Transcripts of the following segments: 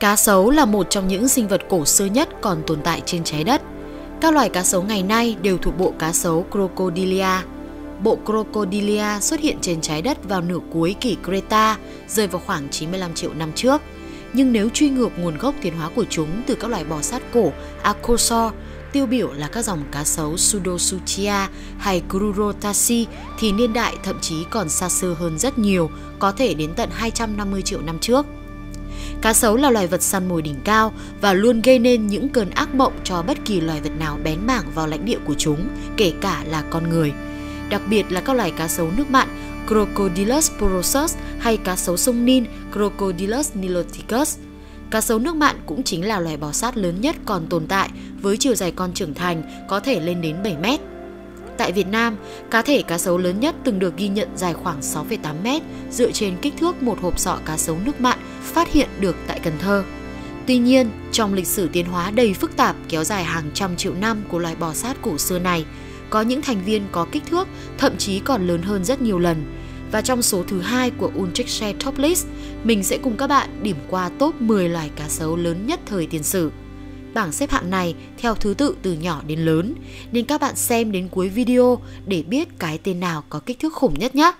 Cá sấu là một trong những sinh vật cổ xưa nhất còn tồn tại trên trái đất. Các loài cá sấu ngày nay đều thuộc bộ cá sấu Crocodilia. Bộ Crocodilia xuất hiện trên trái đất vào nửa cuối kỷ Creta, rơi vào khoảng 95 triệu năm trước. Nhưng nếu truy ngược nguồn gốc tiến hóa của chúng từ các loài bò sát cổ Archosaur, tiêu biểu là các dòng cá sấu Pseudosuchia hay Crurotasi thì niên đại thậm chí còn xa xưa hơn rất nhiều, có thể đến tận 250 triệu năm trước. Cá sấu là loài vật săn mồi đỉnh cao và luôn gây nên những cơn ác mộng cho bất kỳ loài vật nào bén mảng vào lãnh địa của chúng, kể cả là con người. Đặc biệt là các loài cá sấu nước mặn Crocodylus porosus hay cá sấu sông Nin Crocodylus niloticus. Cá sấu nước mặn cũng chính là loài bò sát lớn nhất còn tồn tại với chiều dài con trưởng thành có thể lên đến 7 mét. Tại Việt Nam, cá thể cá sấu lớn nhất từng được ghi nhận dài khoảng 6,8 mét dựa trên kích thước một hộp sọ cá sấu nước mặn phát hiện được tại Cần Thơ. Tuy nhiên, trong lịch sử tiến hóa đầy phức tạp kéo dài hàng trăm triệu năm của loài bò sát cổ xưa này, có những thành viên có kích thước thậm chí còn lớn hơn rất nhiều lần. Và trong số thứ hai của Uncheckshare Top List, mình sẽ cùng các bạn điểm qua top 10 loài cá sấu lớn nhất thời tiền sử. Bảng xếp hạng này theo thứ tự từ nhỏ đến lớn, nên các bạn xem đến cuối video để biết cái tên nào có kích thước khủng nhất nhé.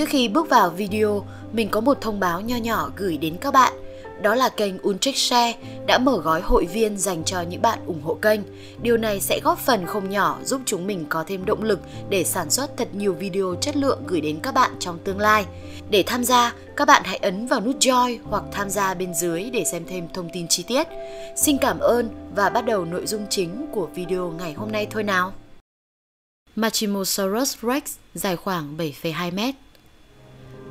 Trước khi bước vào video, mình có một thông báo nho nhỏ gửi đến các bạn. Đó là kênh Uncheck Share đã mở gói hội viên dành cho những bạn ủng hộ kênh. Điều này sẽ góp phần không nhỏ giúp chúng mình có thêm động lực để sản xuất thật nhiều video chất lượng gửi đến các bạn trong tương lai. Để tham gia, các bạn hãy ấn vào nút Join hoặc tham gia bên dưới để xem thêm thông tin chi tiết. Xin cảm ơn và bắt đầu nội dung chính của video ngày hôm nay thôi nào. Machimosaurus rex dài khoảng 7,2 mét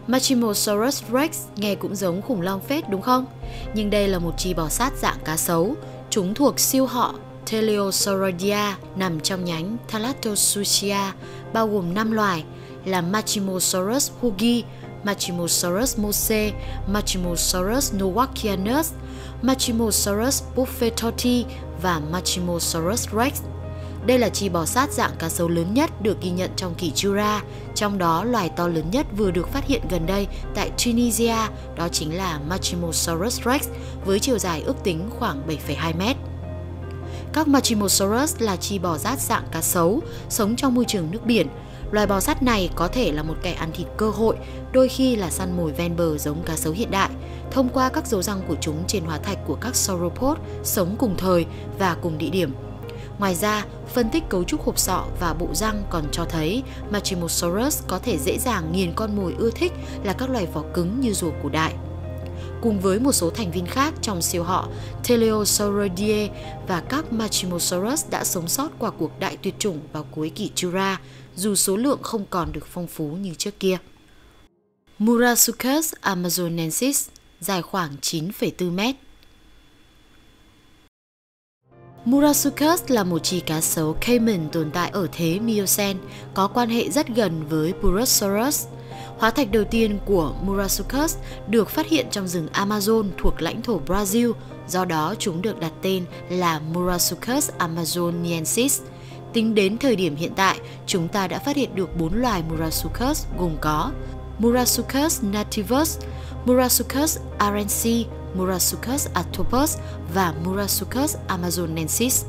Machimosaurus rex nghe cũng giống khủng long phết đúng không? Nhưng đây là một chi bò sát dạng cá sấu. Chúng thuộc siêu họ Teleosauridia nằm trong nhánh Thalattosuchia, bao gồm 5 loài là Machimosaurus hugi, Machimosaurus mose, Machimosaurus nowakianus, Machimosaurus buffetoti và Machimosaurus rex. Đây là chi bò sát dạng cá sấu lớn nhất được ghi nhận trong kỷ Jura, trong đó loài to lớn nhất vừa được phát hiện gần đây tại Tunisia, đó chính là Machimosaurus rex với chiều dài ước tính khoảng 7,2 mét. Các Machimosaurus là chi bò sát dạng cá sấu, sống trong môi trường nước biển. Loài bò sát này có thể là một kẻ ăn thịt cơ hội, đôi khi là săn mồi ven bờ giống cá sấu hiện đại, thông qua các dấu răng của chúng trên hóa thạch của các sauropod sống cùng thời và cùng địa điểm Ngoài ra, phân tích cấu trúc hộp sọ và bộ răng còn cho thấy Machimosaurus có thể dễ dàng nghiền con mồi ưa thích là các loài vỏ cứng như rùa cổ đại. Cùng với một số thành viên khác trong siêu họ Teleosauridae và các Machimosaurus đã sống sót qua cuộc đại tuyệt chủng vào cuối kỷ Jura, dù số lượng không còn được phong phú như trước kia. Murasuchus amazonensis dài khoảng 9,4 mét, Murasuchus là một chi cá sấu caiman tồn tại ở thế Miocene, có quan hệ rất gần với Purosaurus. Hóa thạch đầu tiên của Murasuchus được phát hiện trong rừng Amazon thuộc lãnh thổ Brazil, do đó chúng được đặt tên là Murasuchus amazoniensis. Tính đến thời điểm hiện tại, chúng ta đã phát hiện được 4 loài Murasuchus gồm có Murasuchus nativus, Murasuchus arensi, Murasuchus atopus và Murasuchus amazonensis.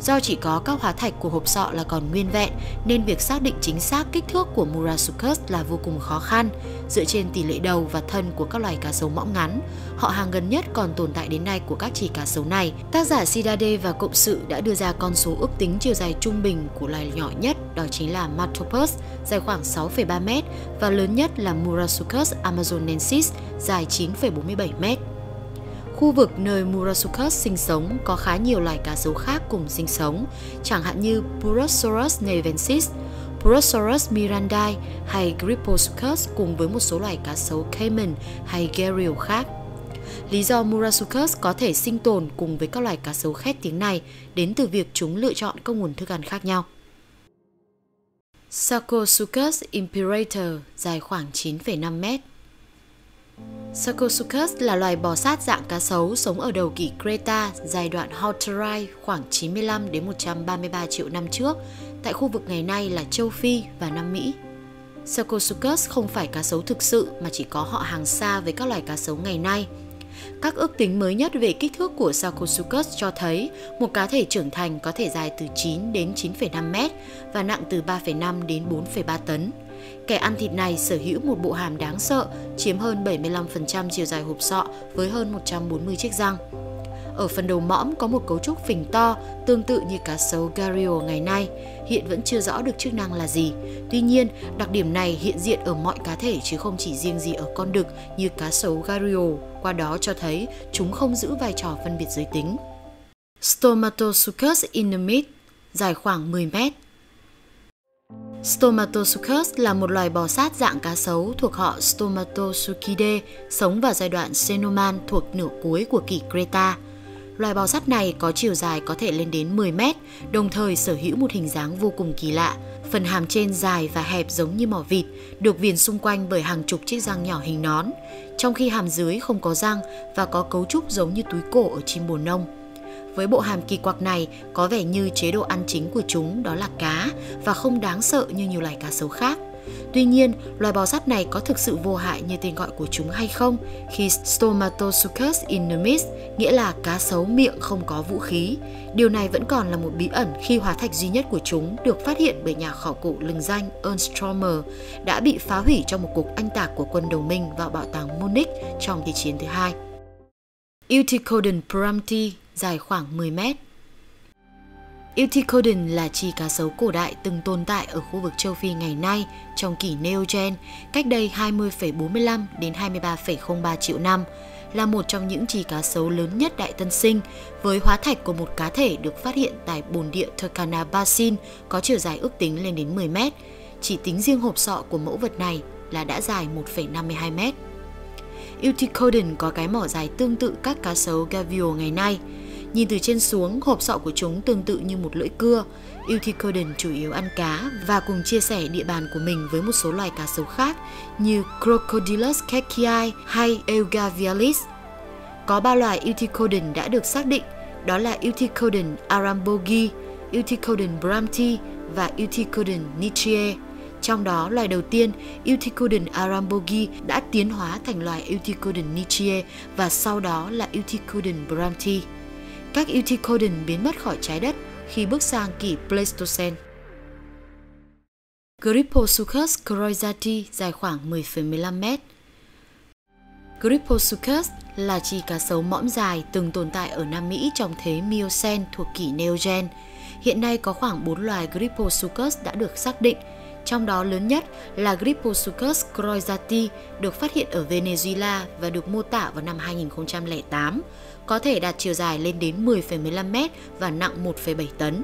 Do chỉ có các hóa thạch của hộp sọ là còn nguyên vẹn nên việc xác định chính xác kích thước của Murasuchus là vô cùng khó khăn. Dựa trên tỷ lệ đầu và thân của các loài cá sấu mõm ngắn, họ hàng gần nhất còn tồn tại đến nay của các chỉ cá sấu này. Tác giả Sidade và Cộng sự đã đưa ra con số ước tính chiều dài trung bình của loài nhỏ nhất đó chính là Matopus dài khoảng 6,3 m và lớn nhất là Murasuchus amazonensis dài 9,47 m. Khu vực nơi Murasuchus sinh sống có khá nhiều loài cá sấu khác cùng sinh sống, chẳng hạn như Purosaurus nevensis, Purosaurus mirandai hay Gryposuchus cùng với một số loài cá sấu caiman hay gharial khác. Lý do Murasuchus có thể sinh tồn cùng với các loài cá sấu khét tiếng này đến từ việc chúng lựa chọn các nguồn thức ăn khác nhau. Sarcosuchus imperator dài khoảng 9,5 mét, Sarcosuchus là loài bò sát dạng cá sấu sống ở đầu kỷ Creta giai đoạn Hauterai khoảng 95 đến 133 triệu năm trước tại khu vực ngày nay là châu Phi và Nam Mỹ. Sarcosuchus không phải cá sấu thực sự mà chỉ có họ hàng xa với các loài cá sấu ngày nay. Các ước tính mới nhất về kích thước của Sarcosuchus cho thấy một cá thể trưởng thành có thể dài từ 9 đến 9,5 mét và nặng từ 3,5 đến 4,3 tấn. Kẻ ăn thịt này sở hữu một bộ hàm đáng sợ, chiếm hơn 75% chiều dài hộp sọ với hơn 140 chiếc răng. Ở phần đầu mõm có một cấu trúc phình to, tương tự như cá sấu Gario ngày nay, hiện vẫn chưa rõ được chức năng là gì. Tuy nhiên, đặc điểm này hiện diện ở mọi cá thể chứ không chỉ riêng gì ở con đực như cá sấu Gario, qua đó cho thấy chúng không giữ vai trò phân biệt giới tính. Stomatosuchus inumet, dài khoảng 10 mét, Stomatosuchus là một loài bò sát dạng cá sấu thuộc họ Stomatosuchidae, sống vào giai đoạn Cenoman thuộc nửa cuối của kỷ Creta. Loài bò sát này có chiều dài có thể lên đến 10 mét, đồng thời sở hữu một hình dáng vô cùng kỳ lạ. Phần hàm trên dài và hẹp giống như mỏ vịt, được viền xung quanh bởi hàng chục chiếc răng nhỏ hình nón, trong khi hàm dưới không có răng và có cấu trúc giống như túi cổ ở chim bồ nông. Với bộ hàm kỳ quặc này, có vẻ như chế độ ăn chính của chúng đó là cá và không đáng sợ như nhiều loài cá sấu khác. Tuy nhiên, loài bò sát này có thực sự vô hại như tên gọi của chúng hay không khi Stomatosuchus inermis nghĩa là cá sấu miệng không có vũ khí. Điều này vẫn còn là một bí ẩn khi hóa thạch duy nhất của chúng được phát hiện bởi nhà khảo cổ lừng danh Ernst Stromer đã bị phá hủy trong một cuộc anh tạc của quân đồng minh vào bảo tàng Munich trong Thế chiến thứ hai. Eutychodon pramti dài khoảng 10 mét. Euticodon là chi cá sấu cổ đại từng tồn tại ở khu vực châu Phi ngày nay trong kỷ Neogen cách đây 20,45 đến 23,03 triệu năm, là một trong những chi cá sấu lớn nhất đại tân sinh với hóa thạch của một cá thể được phát hiện tại bồn địa Turkana Basin có chiều dài ước tính lên đến 10 mét. Chỉ tính riêng hộp sọ của mẫu vật này là đã dài 1,52 mét. Euticodon có cái mỏ dài tương tự các cá sấu Gavio ngày nay – Nhìn từ trên xuống, hộp sọ của chúng tương tự như một lưỡi cưa. Eutychodon chủ yếu ăn cá và cùng chia sẻ địa bàn của mình với một số loài cá sấu khác như Crocodylus cacii hay Eugavialis. Có ba loài Eutychodon đã được xác định, đó là Eutychodon arambogi, Eutychodon bramti và Eutychodon nitriae. Trong đó, loài đầu tiên, Eutychodon arambogi đã tiến hóa thành loài Eutychodon nitriae và sau đó là Eutychodon bramti các Eutychodon biến mất khỏi trái đất khi bước sang kỷ Pleistocene. Gryposuchus croizati dài khoảng 10,15 mét. Gryposuchus là chi cá sấu mõm dài từng tồn tại ở Nam Mỹ trong thế Miocene thuộc kỷ Neogen. Hiện nay có khoảng 4 loài Gryposuchus đã được xác định, trong đó lớn nhất là Gryposuchus croizati được phát hiện ở Venezuela và được mô tả vào năm 2008 có thể đạt chiều dài lên đến 10,15 m và nặng 1,7 tấn.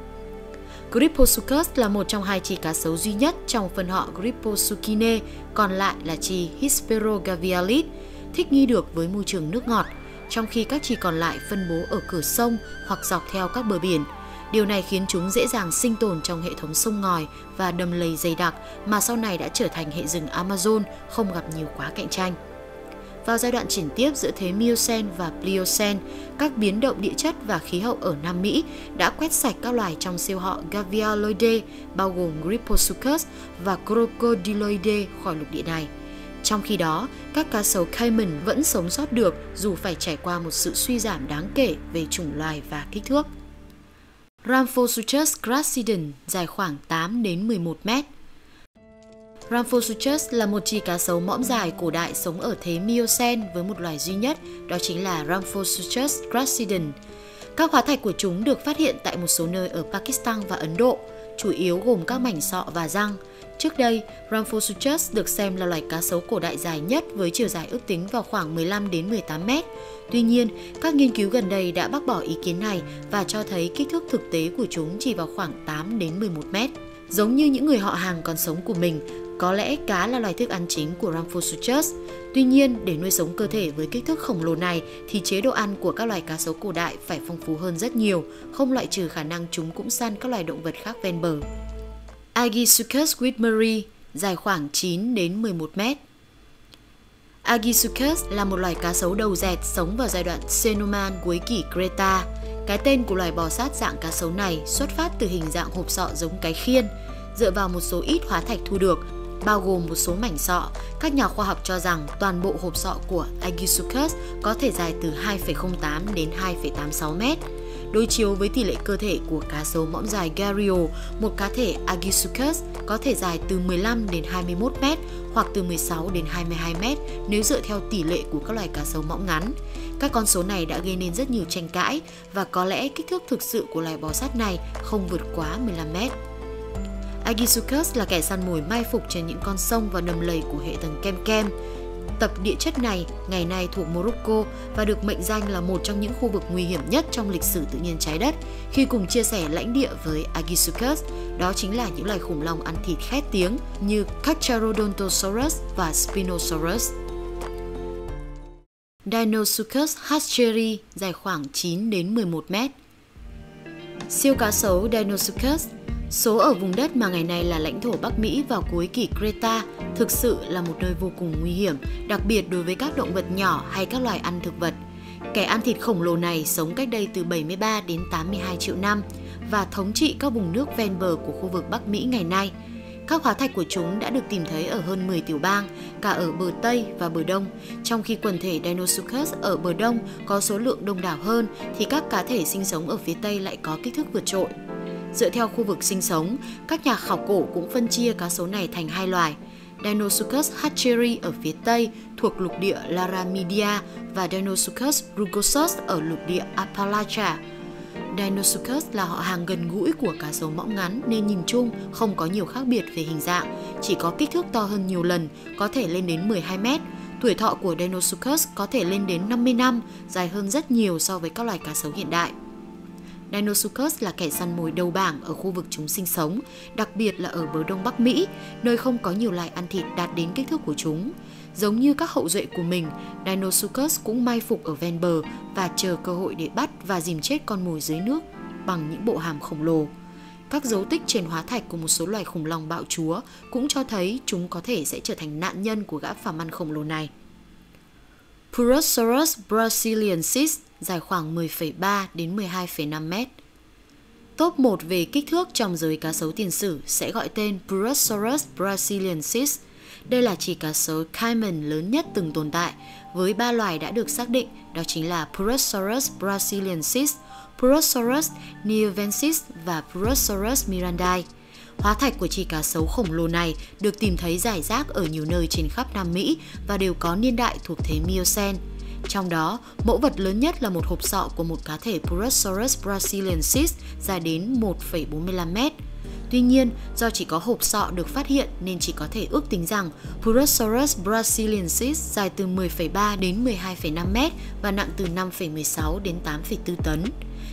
Gryposuchus là một trong hai chi cá sấu duy nhất trong phân họ Gripposuchinae, còn lại là chi Hesperogavialis, thích nghi được với môi trường nước ngọt, trong khi các chi còn lại phân bố ở cửa sông hoặc dọc theo các bờ biển. Điều này khiến chúng dễ dàng sinh tồn trong hệ thống sông ngòi và đầm lầy dày đặc mà sau này đã trở thành hệ rừng Amazon không gặp nhiều quá cạnh tranh. Vào giai đoạn chuyển tiếp giữa thế Miocene và Pliocene, các biến động địa chất và khí hậu ở Nam Mỹ đã quét sạch các loài trong siêu họ Gavialoidae, bao gồm Gryposuchus và Crocodiloidae khỏi lục địa này. Trong khi đó, các cá sấu Cayman vẫn sống sót được dù phải trải qua một sự suy giảm đáng kể về chủng loài và kích thước. Ramphosuchus graccidens dài khoảng 8 đến 11 mét, Ramphosuchus là một chi cá sấu mõm dài cổ đại sống ở thế Miocene với một loài duy nhất, đó chính là Ramphosuchus graccidens. Các hóa thạch của chúng được phát hiện tại một số nơi ở Pakistan và Ấn Độ, chủ yếu gồm các mảnh sọ và răng. Trước đây, Ramphosuchus được xem là loài cá sấu cổ đại dài nhất với chiều dài ước tính vào khoảng 15 đến 18 mét. Tuy nhiên, các nghiên cứu gần đây đã bác bỏ ý kiến này và cho thấy kích thước thực tế của chúng chỉ vào khoảng 8 đến 11 mét. Giống như những người họ hàng còn sống của mình, có lẽ cá là loài thức ăn chính của Ramphosuchus. Tuy nhiên, để nuôi sống cơ thể với kích thước khổng lồ này thì chế độ ăn của các loài cá sấu cổ đại phải phong phú hơn rất nhiều, không loại trừ khả năng chúng cũng săn các loài động vật khác ven bờ. Agisuchus whitmeri dài khoảng 9 đến 11 mét. Agisuchus là một loài cá sấu đầu dẹt sống vào giai đoạn Cenoman cuối kỷ Creta. Cái tên của loài bò sát dạng cá sấu này xuất phát từ hình dạng hộp sọ giống cái khiên. Dựa vào một số ít hóa thạch thu được, bao gồm một số mảnh sọ, các nhà khoa học cho rằng toàn bộ hộp sọ của Aegisuchus có thể dài từ 2,08 đến 2,86 mét. Đối chiếu với tỷ lệ cơ thể của cá sấu mõm dài Gario, một cá thể Aegisuchus có thể dài từ 15 đến 21 mét hoặc từ 16 đến 22 mét nếu dựa theo tỷ lệ của các loài cá sấu mõm ngắn. Các con số này đã gây nên rất nhiều tranh cãi và có lẽ kích thước thực sự của loài bò sát này không vượt quá 15 mét. Agisuchus là kẻ săn mồi mai phục trên những con sông và đầm lầy của hệ tầng Kem Kem. Tập địa chất này ngày nay thuộc Morocco và được mệnh danh là một trong những khu vực nguy hiểm nhất trong lịch sử tự nhiên trái đất khi cùng chia sẻ lãnh địa với Agisuchus, đó chính là những loài khủng long ăn thịt khét tiếng như Carcharodontosaurus và Spinosaurus. Dinosuchus hatcheri dài khoảng 9 đến 11 mét. Siêu cá sấu Dinosuchus Số ở vùng đất mà ngày nay là lãnh thổ Bắc Mỹ vào cuối kỷ Creta thực sự là một nơi vô cùng nguy hiểm, đặc biệt đối với các động vật nhỏ hay các loài ăn thực vật. Kẻ ăn thịt khổng lồ này sống cách đây từ 73 đến 82 triệu năm và thống trị các vùng nước ven bờ của khu vực Bắc Mỹ ngày nay. Các hóa thạch của chúng đã được tìm thấy ở hơn 10 tiểu bang, cả ở bờ Tây và bờ Đông. Trong khi quần thể Dinosuchus ở bờ Đông có số lượng đông đảo hơn, thì các cá thể sinh sống ở phía Tây lại có kích thước vượt trội. Dựa theo khu vực sinh sống, các nhà khảo cổ cũng phân chia cá sấu này thành hai loài. Dinosuchus hatcheri ở phía Tây thuộc lục địa Laramidia và Dinosuchus rugosus ở lục địa Appalachia. Dinosuchus là họ hàng gần gũi của cá sấu mõm ngắn nên nhìn chung không có nhiều khác biệt về hình dạng, chỉ có kích thước to hơn nhiều lần, có thể lên đến 12 mét. Tuổi thọ của Dinosuchus có thể lên đến 50 năm, dài hơn rất nhiều so với các loài cá sấu hiện đại. Dinosuchus là kẻ săn mồi đầu bảng ở khu vực chúng sinh sống, đặc biệt là ở bờ đông Bắc Mỹ, nơi không có nhiều loài ăn thịt đạt đến kích thước của chúng. Giống như các hậu duệ của mình, Dinosuchus cũng mai phục ở ven bờ và chờ cơ hội để bắt và dìm chết con mồi dưới nước bằng những bộ hàm khổng lồ. Các dấu tích trên hóa thạch của một số loài khủng long bạo chúa cũng cho thấy chúng có thể sẽ trở thành nạn nhân của gã phàm ăn khổng lồ này. Purosaurus brasiliensis dài khoảng 10,3 đến 12,5 mét. Top 1 về kích thước trong giới cá sấu tiền sử sẽ gọi tên Purosaurus brasiliensis. Đây là chỉ cá sấu caiman lớn nhất từng tồn tại, với ba loài đã được xác định, đó chính là Purosaurus brasiliensis, Purosaurus neovensis và Purosaurus mirandai. Hóa thạch của chỉ cá sấu khổng lồ này được tìm thấy rải rác ở nhiều nơi trên khắp Nam Mỹ và đều có niên đại thuộc thế Miocene. Trong đó, mẫu vật lớn nhất là một hộp sọ của một cá thể Purosaurus brasiliensis dài đến 1,45 mét. Tuy nhiên, do chỉ có hộp sọ được phát hiện nên chỉ có thể ước tính rằng Purosaurus brasiliensis dài từ 10,3 đến 12,5 mét và nặng từ 5,16 đến 8,4 tấn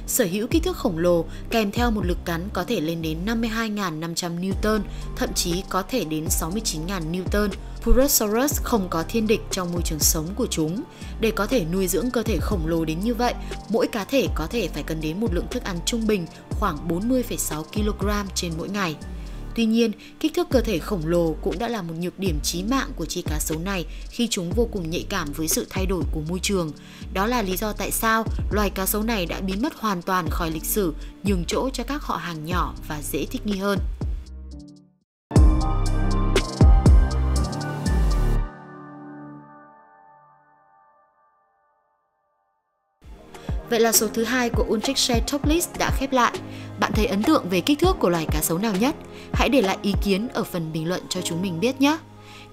sở hữu kích thước khổng lồ kèm theo một lực cắn có thể lên đến 52.500 Newton, thậm chí có thể đến 69.000 Newton. Purosaurus không có thiên địch trong môi trường sống của chúng. Để có thể nuôi dưỡng cơ thể khổng lồ đến như vậy, mỗi cá thể có thể phải cần đến một lượng thức ăn trung bình khoảng 40,6 kg trên mỗi ngày. Tuy nhiên, kích thước cơ thể khổng lồ cũng đã là một nhược điểm chí mạng của chi cá sấu này khi chúng vô cùng nhạy cảm với sự thay đổi của môi trường. Đó là lý do tại sao loài cá sấu này đã biến mất hoàn toàn khỏi lịch sử, nhường chỗ cho các họ hàng nhỏ và dễ thích nghi hơn. Vậy là số thứ hai của Ultrich Share Top List đã khép lại. Bạn thấy ấn tượng về kích thước của loài cá sấu nào nhất? Hãy để lại ý kiến ở phần bình luận cho chúng mình biết nhé.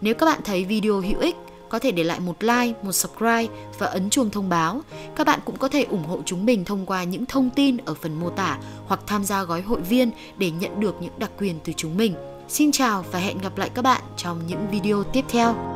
Nếu các bạn thấy video hữu ích, có thể để lại một like, một subscribe và ấn chuông thông báo. Các bạn cũng có thể ủng hộ chúng mình thông qua những thông tin ở phần mô tả hoặc tham gia gói hội viên để nhận được những đặc quyền từ chúng mình. Xin chào và hẹn gặp lại các bạn trong những video tiếp theo.